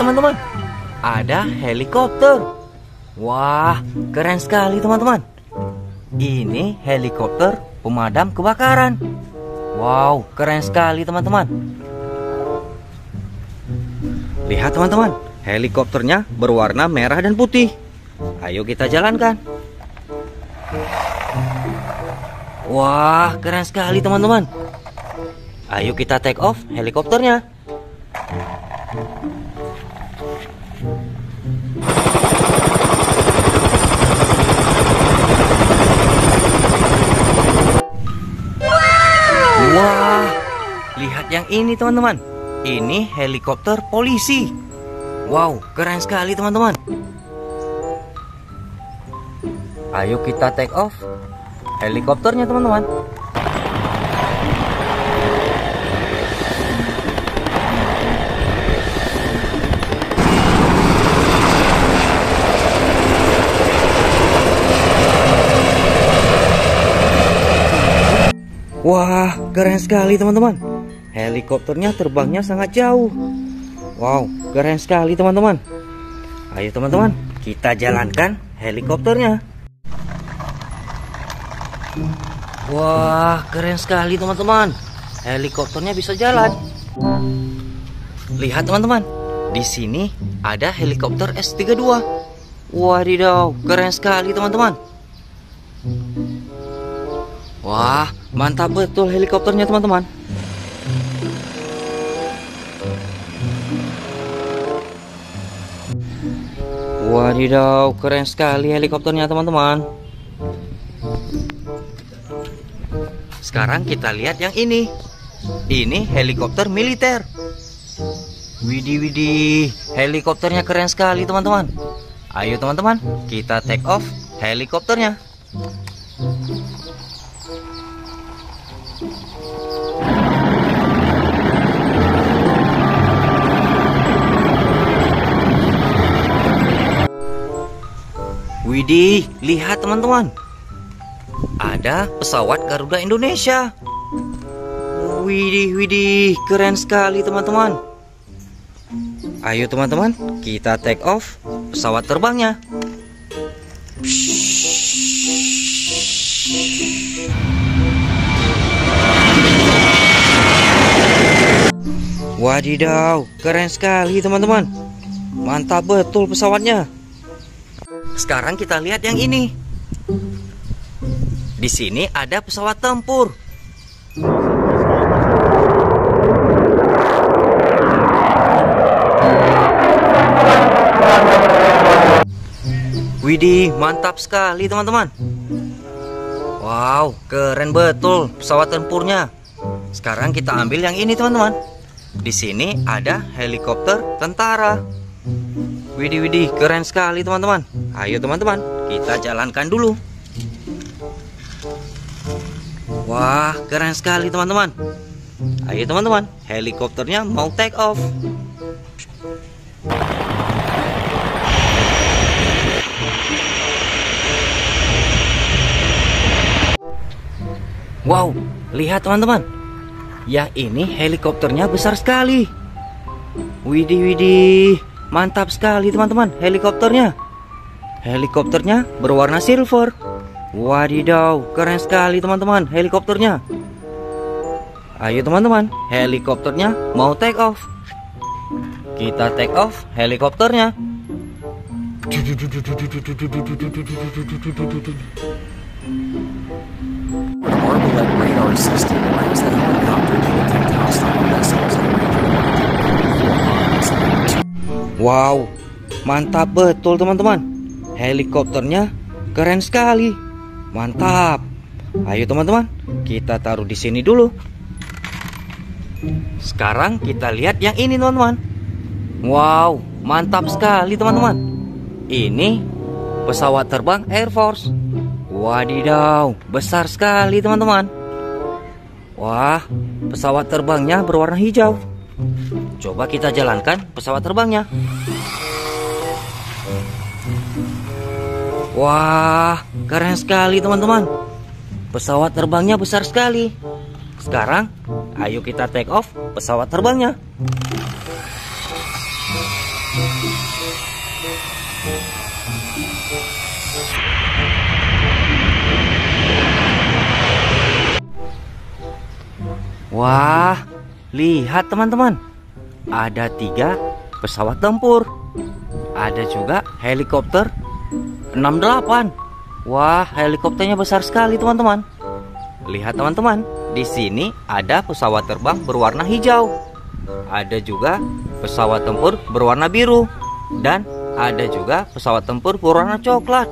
teman-teman, ada helikopter. Wah, keren sekali teman-teman. Ini helikopter pemadam kebakaran. Wow, keren sekali teman-teman. Lihat teman-teman, helikopternya berwarna merah dan putih. Ayo kita jalankan. Wah, keren sekali teman-teman. Ayo kita take off helikopternya. Yang ini teman-teman. Ini helikopter polisi. Wow, keren sekali teman-teman. Ayo kita take off helikopternya teman-teman. Wah, keren sekali teman-teman. Helikopternya terbangnya sangat jauh. Wow, keren sekali teman-teman. Ayo teman-teman, kita jalankan helikopternya. Wah, keren sekali teman-teman. Helikopternya bisa jalan. Lihat teman-teman, di sini ada helikopter S32. Wadidaw, keren sekali teman-teman. Wah, mantap betul helikopternya teman-teman. Wadidaw, keren sekali helikopternya teman-teman. Sekarang kita lihat yang ini. Ini helikopter militer. Widih widih, helikopternya keren sekali teman-teman. Ayo teman-teman, kita take off helikopternya. Widih, lihat teman-teman. Ada pesawat Garuda Indonesia. Widih, widih, keren sekali teman-teman. Ayo teman-teman, kita take off pesawat terbangnya. Wadidaw, keren sekali teman-teman. Mantap betul pesawatnya. Sekarang kita lihat yang ini. Di sini ada pesawat tempur. Widih, mantap sekali teman-teman. Wow, keren betul pesawat tempurnya. Sekarang kita ambil yang ini teman-teman. Di sini ada helikopter tentara. Widih, widih, keren sekali teman-teman. Ayo teman-teman, kita jalankan dulu. Wah, keren sekali teman-teman. Ayo teman-teman, helikopternya mau take off. Wow, lihat teman-teman. Yang ini helikopternya besar sekali. Widih, widih. Mantap sekali teman-teman helikopternya. Helikopternya berwarna silver. Wadidaw, keren sekali teman-teman helikopternya. Ayo teman-teman, helikopternya mau take off. Kita take off helikopternya. Radar system Wow, mantap betul teman-teman. Helikopternya keren sekali. Mantap. Ayo teman-teman, kita taruh di sini dulu. Sekarang kita lihat yang ini teman-teman. Wow, mantap sekali teman-teman. Ini pesawat terbang Air Force. Wadidaw, besar sekali teman-teman. Wah, pesawat terbangnya berwarna hijau. Coba kita jalankan pesawat terbangnya. Wah, keren sekali teman-teman. Pesawat terbangnya besar sekali. Sekarang, ayo kita take off pesawat terbangnya. Wah, lihat teman-teman. Ada tiga pesawat tempur. Ada juga helikopter 68. Wah, helikopternya besar sekali teman-teman. Lihat teman-teman, di sini ada pesawat terbang berwarna hijau. Ada juga pesawat tempur berwarna biru dan ada juga pesawat tempur berwarna coklat.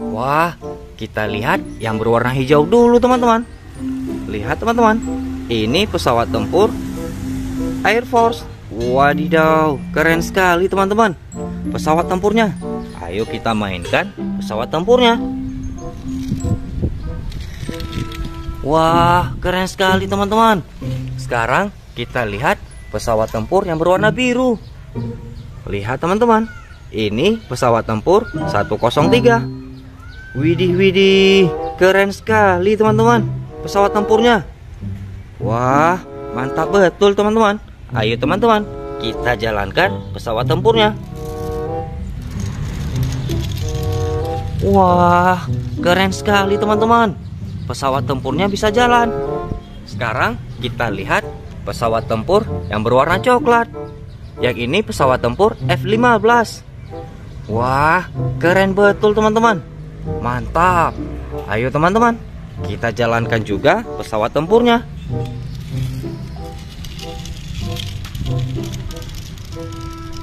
Wah, kita lihat yang berwarna hijau dulu teman-teman. Lihat teman-teman, ini pesawat tempur Air Force. Wadidaw, keren sekali teman-teman. Pesawat tempurnya. Ayo kita mainkan pesawat tempurnya. Wah, keren sekali teman-teman. Sekarang kita lihat pesawat tempur yang berwarna biru. Lihat teman-teman, ini pesawat tempur 103. Widih widih, keren sekali teman-teman pesawat tempurnya. Wah, mantap betul teman-teman. Ayo teman-teman, kita jalankan pesawat tempurnya. Wah, keren sekali teman-teman. Pesawat tempurnya bisa jalan. Sekarang kita lihat pesawat tempur yang berwarna coklat. Yang ini pesawat tempur F-15. Wah, keren betul teman-teman. Mantap. Ayo teman-teman, kita jalankan juga pesawat tempurnya.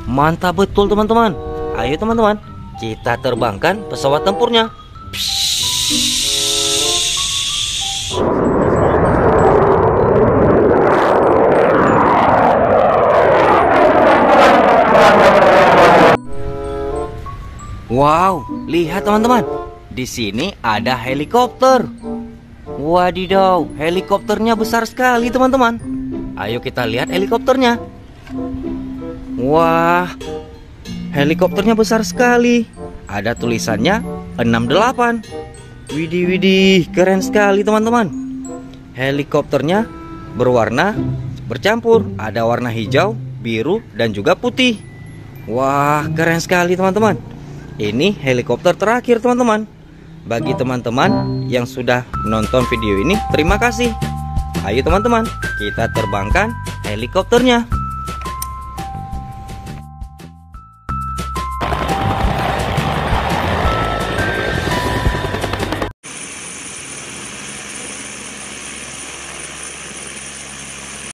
Mantap betul teman-teman. Ayo teman-teman, kita terbangkan pesawat tempurnya. Wow, lihat teman-teman. Di sini ada helikopter. Wadidaw, helikopternya besar sekali teman-teman. Ayo kita lihat helikopternya. Wah, helikopternya besar sekali. Ada tulisannya 68. Widih widih, keren sekali teman-teman. Helikopternya berwarna bercampur, ada warna hijau, biru dan juga putih. Wah, keren sekali teman-teman. Ini helikopter terakhir teman-teman. Bagi teman-teman yang sudah menonton video ini, terima kasih. Ayo teman-teman, kita terbangkan helikopternya.